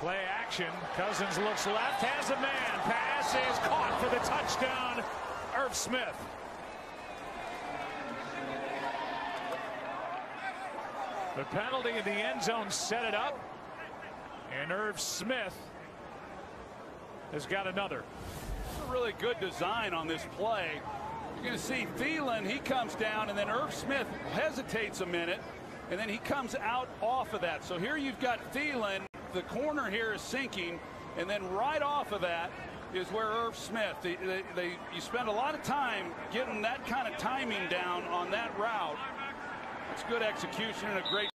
Play action. Cousins looks left, has a man. Pass is caught for the touchdown. Irv Smith. The penalty in the end zone set it up. And Irv Smith has got another. A really good design on this play. You're going to see Thielen, he comes down, and then Irv Smith hesitates a minute, and then he comes out off of that. So here you've got Thielen. The corner here is sinking, and then right off of that is where Irv Smith. They, they, they, you spend a lot of time getting that kind of timing down on that route. It's good execution and a great